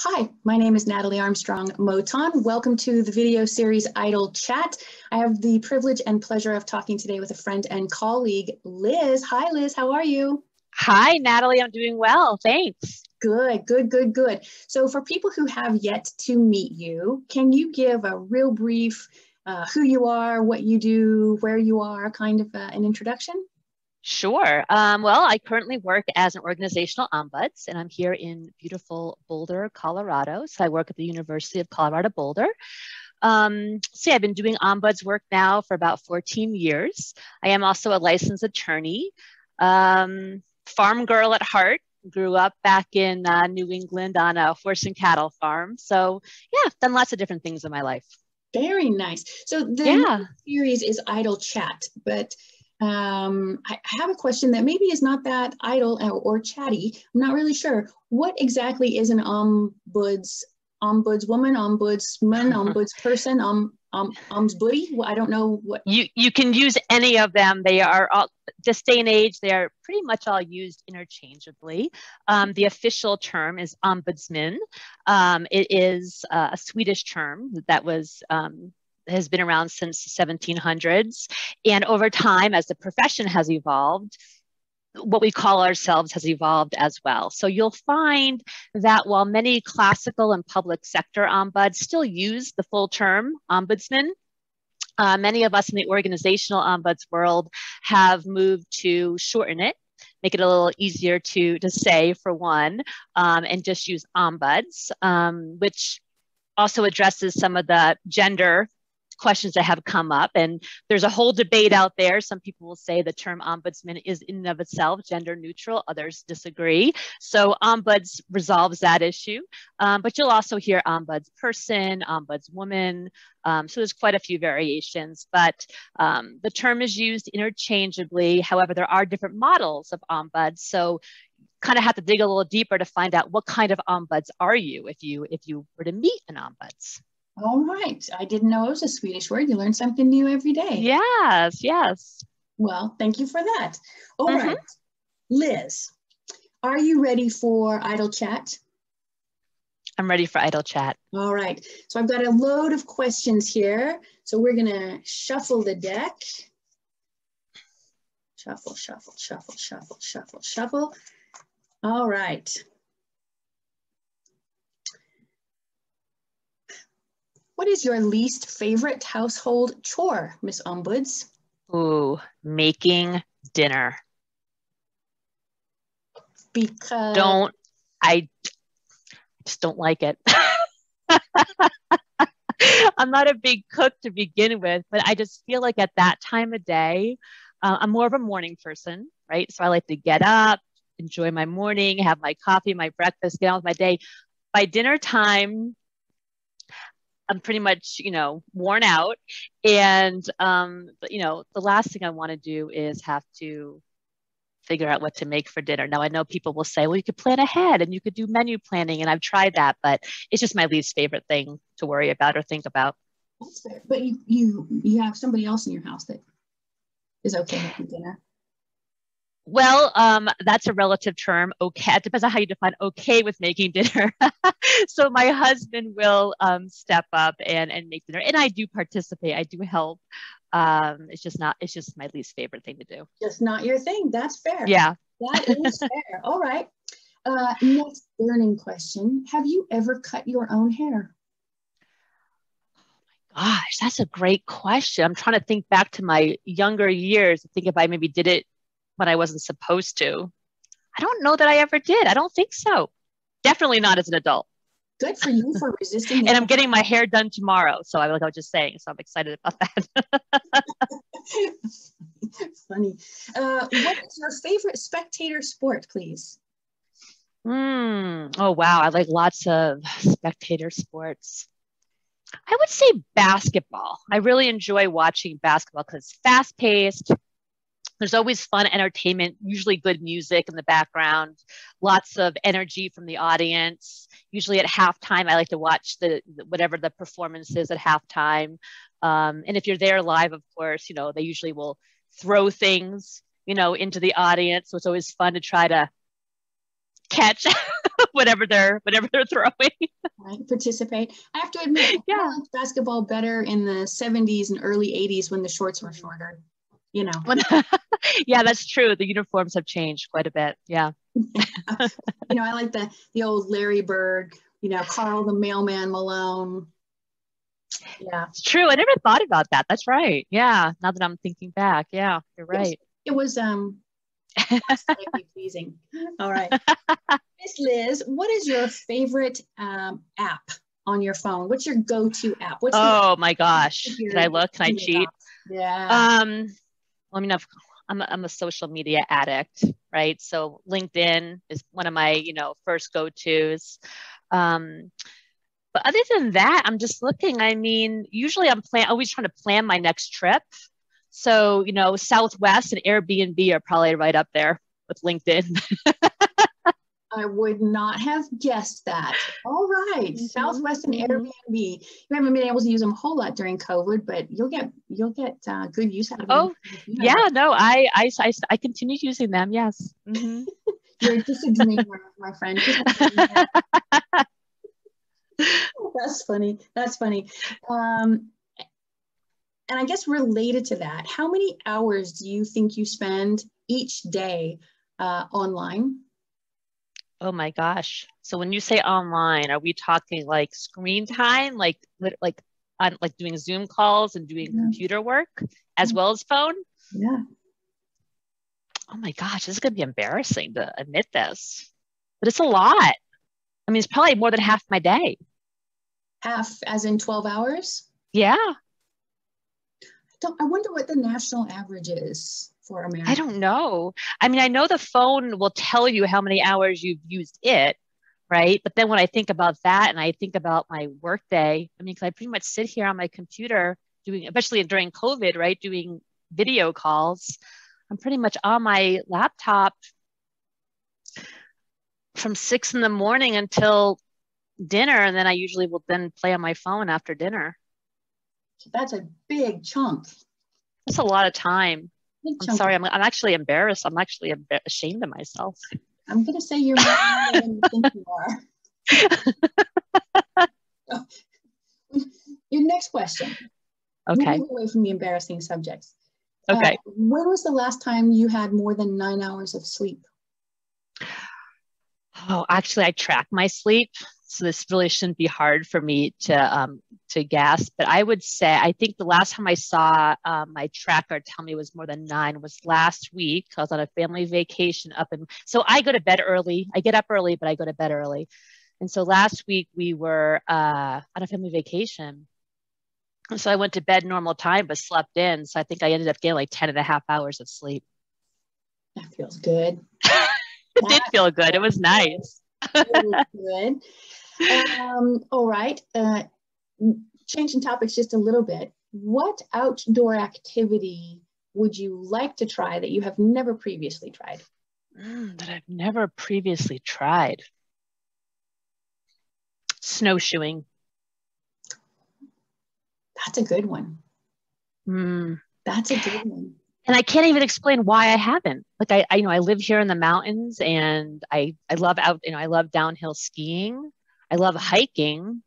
Hi, my name is Natalie Armstrong Moton. Welcome to the video series Idle Chat. I have the privilege and pleasure of talking today with a friend and colleague, Liz. Hi, Liz, how are you? Hi, Natalie, I'm doing well, thanks. Good, good, good, good. So for people who have yet to meet you, can you give a real brief uh, who you are, what you do, where you are, kind of uh, an introduction? Sure. Um, well, I currently work as an organizational ombuds, and I'm here in beautiful Boulder, Colorado. So I work at the University of Colorado Boulder. Um, so yeah, I've been doing ombuds work now for about 14 years. I am also a licensed attorney, um, farm girl at heart. Grew up back in uh, New England on a horse and cattle farm. So yeah, done lots of different things in my life. Very nice. So the yeah. series is Idle Chat, but um, I have a question that maybe is not that idle or, chatty. I'm not really sure. What exactly is an ombuds, ombudswoman, ombudsman, ombudsperson, um, um, ombudsbuddy? Well, I don't know what. You you can use any of them. They are all this day and age. They are pretty much all used interchangeably. Um, the official term is ombudsman. Um, it is uh, a Swedish term that was um, has been around since the 1700s. And over time, as the profession has evolved, what we call ourselves has evolved as well. So you'll find that while many classical and public sector ombuds still use the full term ombudsman, uh, many of us in the organizational ombuds world have moved to shorten it make it a little easier to, to say for one, um, and just use ombuds, um, which also addresses some of the gender questions that have come up. And there's a whole debate out there. Some people will say the term ombudsman is in and of itself gender neutral, others disagree. So ombuds resolves that issue. Um, but you'll also hear ombuds person, ombuds woman. Um, so there's quite a few variations, but um, the term is used interchangeably. However, there are different models of ombuds. So kind of have to dig a little deeper to find out what kind of ombuds are you if you if you were to meet an ombuds. All right. I didn't know it was a Swedish word. You learn something new every day. Yes, yes. Well, thank you for that. All mm-hmm. right, Liz, are you ready for Idle Chat? I'm ready for Idle Chat. All right. So I've got a load of questions here. So we're going to shuffle the deck. Shuffle, shuffle, shuffle, shuffle, shuffle, shuffle. All right. What is your least favorite household chore, Miss Ombuds? Ooh, making dinner. Because don't I just don't like it. I'm not a big cook to begin with, but I just feel like at that time of day, uh, I'm more of a morning person, right? So I like to get up, enjoy my morning, have my coffee, my breakfast, get on with my day. By dinner time, I'm pretty much, you know, worn out. And, um, you know, the last thing I want to do is have to figure out what to make for dinner. Now, I know people will say, well, you could plan ahead and you could do menu planning. And I've tried that, but it's just my least favorite thing to worry about or think about. That's fair. But you, you, you have somebody else in your house that is okay making dinner. Well, um, that's a relative term. Okay, it depends on how you define okay with making dinner. so my husband will um, step up and and make dinner, and I do participate. I do help. Um, it's just not. It's just my least favorite thing to do. Just not your thing. That's fair. Yeah, that is fair. All right. Uh, next burning question: Have you ever cut your own hair? My gosh, that's a great question. I'm trying to think back to my younger years. To think if I maybe did it when I wasn't supposed to. I don't know that I ever did. I don't think so. Definitely not as an adult. Good for you for resisting. and I'm getting my hair done tomorrow. So I like I was just saying. So I'm excited about that. Funny. Uh, what is your favorite spectator sport, please? Mm, oh wow, I like lots of spectator sports. I would say basketball. I really enjoy watching basketball because it's fast paced. There's always fun entertainment, usually good music in the background, lots of energy from the audience. Usually at halftime, I like to watch the whatever the performance is at halftime. Um, and if you're there live, of course, you know they usually will throw things, you know, into the audience. So it's always fun to try to catch whatever they're whatever they're throwing. Right, participate. I have to admit, yeah. I liked basketball better in the 70s and early 80s when the shorts were shorter. You know. yeah, that's true. The uniforms have changed quite a bit. Yeah. yeah. You know, I like the the old Larry Bird. You know, Karl the Mailman Malone. Yeah. It's true. I never thought about that. That's right. Yeah. Now that I'm thinking back. Yeah, you're right. It was, it was um pleasing. All right. Miss Liz, what is your favorite um, app on your phone? What's your go-to app? What's oh my gosh. Can I look? Can I cheat? Yeah. Um, let me know. I'm a, I'm a social media addict, right? So LinkedIn is one of my, you know, first go-tos. Um, but other than that, I'm just looking. I mean, usually I'm plan always trying to plan my next trip. So, you know, Southwest and Airbnb are probably right up there with LinkedIn. I would not have guessed that. All right. mm-hmm. Southwest and mm-hmm. Airbnb. You haven't been able to use them a whole lot during COVID, but you'll get you'll get uh, good use out of them. Oh, yeah. No, I, I I I continue using them. Yes. Mm-hmm. You're just a dreamer, my friend. That's funny. That's funny. Um, and I guess related to that, how many hours do you think you spend each day uh, online? Oh my gosh. So when you say online, are we talking like screen time, like like on like doing Zoom calls and doing yeah. computer work as well as phone? Yeah. Oh my gosh, this is gonna be embarrassing to admit this, but it's a lot. I mean, it's probably more than half my day. Half, as in twelve hours? Yeah don't, I wonder what the national average is for America. I don't know. I mean, I know the phone will tell you how many hours you've used it, right? But then when I think about that and I think about my workday, I mean, because I pretty much sit here on my computer doing, especially during COVID, right, doing video calls. I'm pretty much on my laptop from six in the morning until dinner, and then I usually will then play on my phone after dinner. So that's a big chunk. That's a lot of time. I'm sorry. I'm, I'm actually embarrassed. I'm actually ashamed of myself. I'm going to say you're more than you think you are. Your next question. Okay. Moving away from the embarrassing subjects. Okay. Uh, when was the last time you had more than nine hours of sleep? Oh, actually, I track my sleep so this really shouldn't be hard for me to um, to guess. But I would say I think the last time I saw um, my tracker tell me was more than nine was last week. I was on a family vacation up in. So I go to bed early. I get up early, but I go to bed early. And so last week we were uh, on a family vacation. And so I went to bed normal time, but slept in. So I think I ended up getting like 10 and a half hours of sleep. That feels good. it did feel good. It was nice. Good. Um, all right. Uh, changing topics just a little bit. What outdoor activity would you like to try that you have never previously tried? Mm, that I've never previously tried. Snowshoeing. That's a good one. Mm. That's a good one and I can't even explain why I haven't. Like I, I, you know, I live here in the mountains, and I, I love out, you know, I love downhill skiing. I love hiking.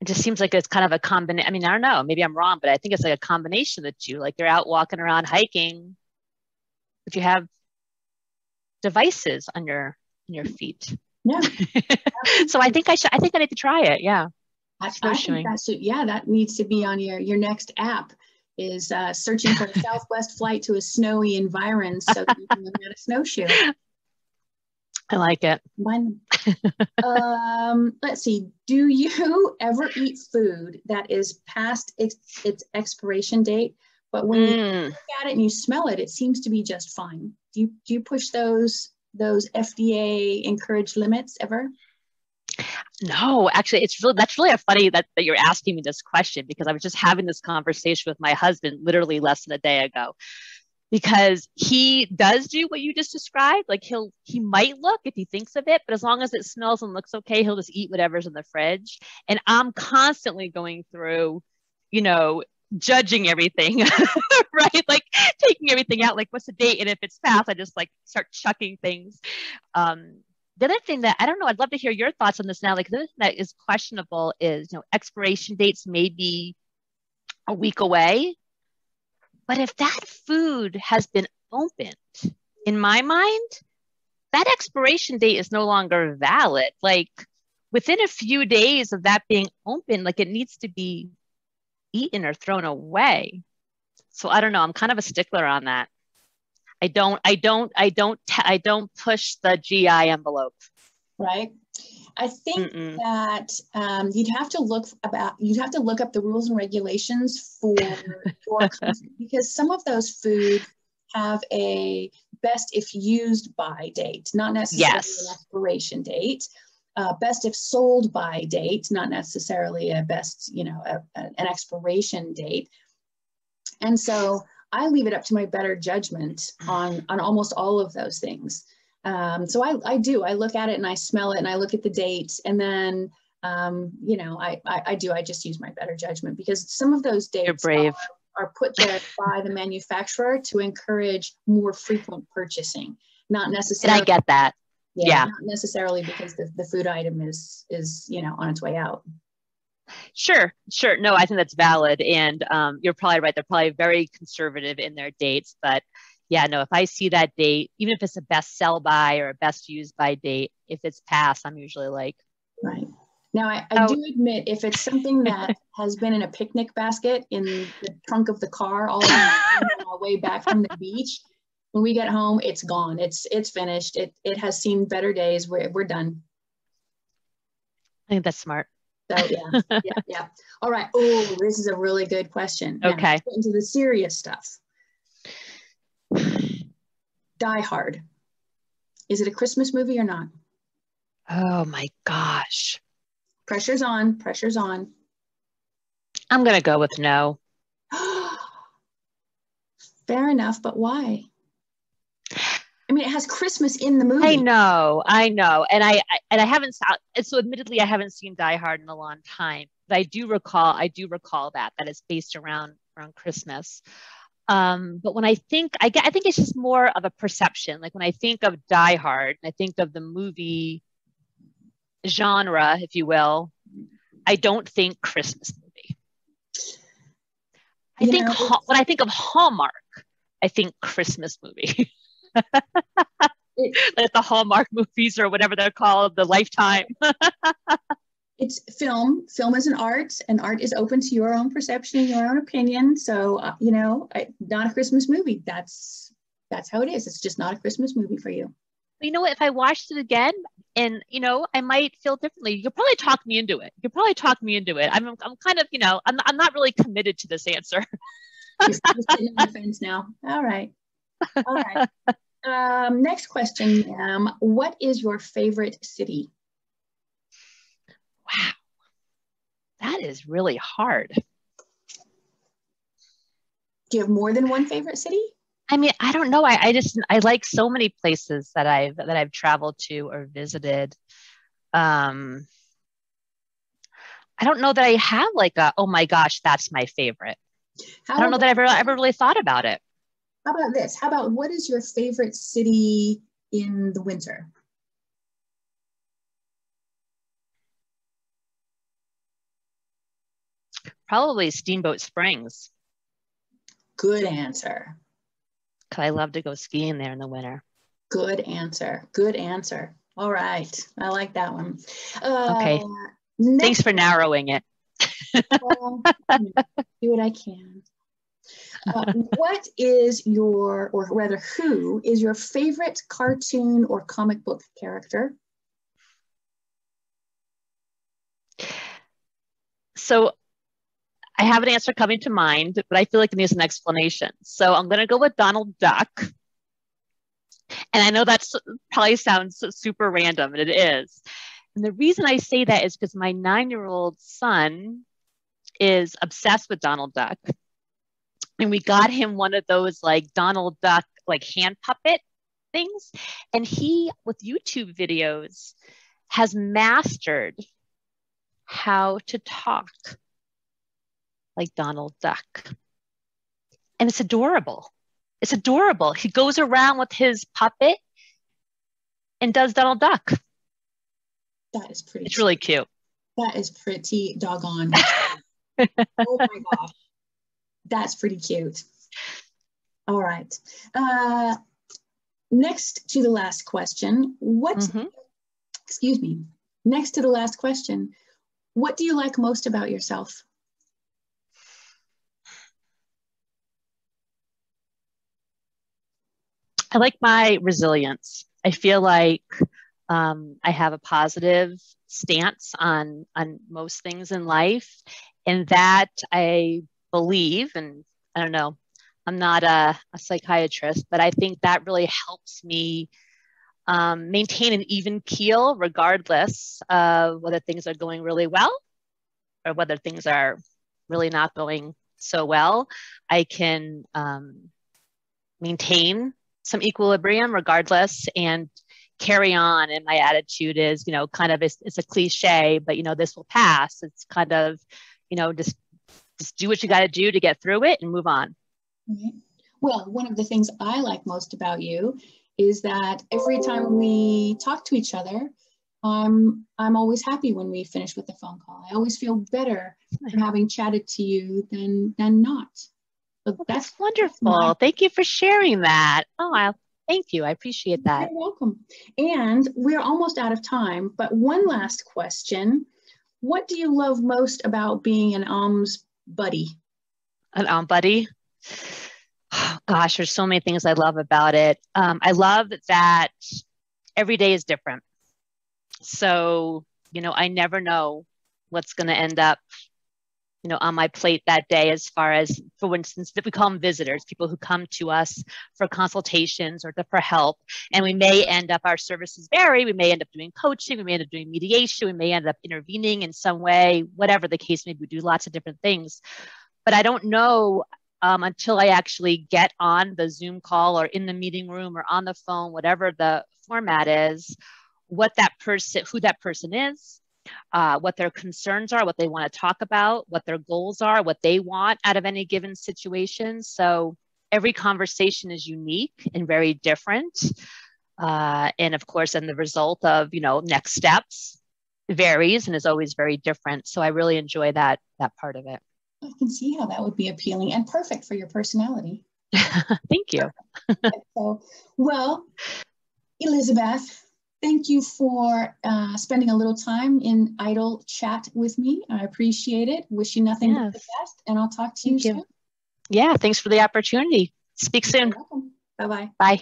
It just seems like it's kind of a combination. I mean, I don't know. Maybe I'm wrong, but I think it's like a combination of the two. Like you're out walking around hiking, but you have devices on your on your feet. Yeah. so I think I should. I think I need to try it. Yeah. I, I think that should, yeah, that needs to be on your your next app is uh, searching for a Southwest flight to a snowy environment so that you can learn how to snowshoe. I like it. um, let's see. Do you ever eat food that is past its, its expiration date, but when mm. you look at it and you smell it, it seems to be just fine? Do you do you push those those FDA encouraged limits ever? No, actually, it's really that's really a funny that, that you're asking me this question because I was just having this conversation with my husband literally less than a day ago. Because he does do what you just described. Like he'll he might look if he thinks of it, but as long as it smells and looks okay, he'll just eat whatever's in the fridge. And I'm constantly going through, you know, judging everything, right? Like taking everything out, like what's the date? And if it's past, I just like start chucking things. Um, the other thing that I don't know, I'd love to hear your thoughts on this now. Like the other thing that is questionable is, you know, expiration dates may be a week away. But if that food has been opened, in my mind, that expiration date is no longer valid. Like within a few days of that being open, like it needs to be eaten or thrown away. So I don't know. I'm kind of a stickler on that. I don't, I don't, I don't, I don't push the GI envelope. Right. I think Mm-mm. that um, you'd have to look about you'd have to look up the rules and regulations for for because some of those foods have a best if used by date, not necessarily yes. an expiration date. Uh, best if sold by date, not necessarily a best, you know, a, a, an expiration date. And so I leave it up to my better judgment on on almost all of those things. Um, so I, I do. I look at it and I smell it and I look at the date and then um, you know I, I, I do. I just use my better judgment because some of those dates You're brave. Are, are put there by the manufacturer to encourage more frequent purchasing, not necessarily. And I get that. Yeah, yeah. not necessarily because the, the food item is is you know on its way out. Sure, sure. No, I think that's valid. And um, you're probably right. They're probably very conservative in their dates. But yeah, no, if I see that date, even if it's a best sell by or a best use by date, if it's passed, I'm usually like, right. Now, I, I oh. do admit if it's something that has been in a picnic basket in the trunk of the car all the way back from the beach, when we get home, it's gone. It's it's finished. It it has seen better days. We're we're done. I think that's smart. So yeah, yeah, yeah. All right. Oh, this is a really good question. Now, okay. into the serious stuff. Die Hard. Is it a Christmas movie or not? Oh my gosh. Pressure's on. Pressure's on. I'm gonna go with no. Fair enough, but why? I mean, it has Christmas in the movie. I know, I know, and I, I and I haven't. So, admittedly, I haven't seen Die Hard in a long time, but I do recall. I do recall that that it's based around around Christmas. Um, but when I think, I get, I think it's just more of a perception. Like when I think of Die Hard, I think of the movie genre, if you will. I don't think Christmas movie. I you think know, when I think of Hallmark, I think Christmas movie. like the Hallmark movies or whatever they're called, the Lifetime. it's film. Film is an art, and art is open to your own perception, and your own opinion. So uh, you know, I, not a Christmas movie. That's that's how it is. It's just not a Christmas movie for you. You know what? If I watched it again, and you know, I might feel differently. You could probably talk me into it. You could probably talk me into it. I'm, I'm kind of, you know, I'm, I'm not really committed to this answer. you're, sitting on the fence now. All right. All right. Um, next question, ma'am. What is your favorite city? Wow. That is really hard. Do you have more than one favorite city? I mean, I don't know. I, I just I like so many places that I've that I've traveled to or visited. Um I don't know that I have like a oh my gosh, that's my favorite. How I don't know that I've ever, ever really thought about it. How about this? How about what is your favorite city in the winter? Probably Steamboat Springs. Good answer. Cause I love to go skiing there in the winter. Good answer. Good answer. All right. I like that one. Uh, okay. Thanks for narrowing it. well, do what I can. Uh, what is your, or rather, who is your favorite cartoon or comic book character? So I have an answer coming to mind, but I feel like it needs an explanation. So I'm going to go with Donald Duck. And I know that probably sounds super random, and it is. And the reason I say that is because my nine year old son is obsessed with Donald Duck and we got him one of those like Donald Duck like hand puppet things and he with YouTube videos has mastered how to talk like Donald Duck. And it's adorable. It's adorable. He goes around with his puppet and does Donald Duck. That is pretty. It's cute. really cute. That is pretty doggone. oh my gosh. That's pretty cute. All right. Uh, next to the last question, what, mm-hmm. excuse me, next to the last question, what do you like most about yourself? I like my resilience. I feel like um, I have a positive stance on on most things in life, and that I believe, and I don't know, I'm not a, a psychiatrist, but I think that really helps me um, maintain an even keel, regardless of whether things are going really well or whether things are really not going so well. I can um, maintain some equilibrium regardless and carry on and my attitude is you know kind of it's, it's a cliche but you know this will pass it's kind of you know just just do what you got to do to get through it and move on mm-hmm. well one of the things i like most about you is that every time we talk to each other i'm i'm always happy when we finish with the phone call i always feel better for having chatted to you than than not so well, that's, that's wonderful my- thank you for sharing that oh i Thank you. I appreciate that. You're welcome. And we're almost out of time, but one last question. What do you love most about being an OMS buddy? An OM buddy? Gosh, there's so many things I love about it. Um, I love that every day is different. So, you know, I never know what's going to end up you know on my plate that day as far as for instance that we call them visitors people who come to us for consultations or for help. And we may end up our services vary. We may end up doing coaching we may end up doing mediation we may end up intervening in some way whatever the case may be we do lots of different things. But i don't know um, until i actually get on the zoom call or in the meeting room or on the phone whatever the format is what that person who that person is uh, what their concerns are, what they want to talk about, what their goals are, what they want out of any given situation. So every conversation is unique and very different. Uh, and of course, and the result of, you know, next steps varies and is always very different. So I really enjoy that, that part of it. I can see how that would be appealing and perfect for your personality. Thank you. so, well, Elizabeth, thank you for uh, spending a little time in idle chat with me. I appreciate it. Wish you nothing yes. but the best, and I'll talk to you, you soon. Yeah, thanks for the opportunity. Speak soon. Bye bye. Bye.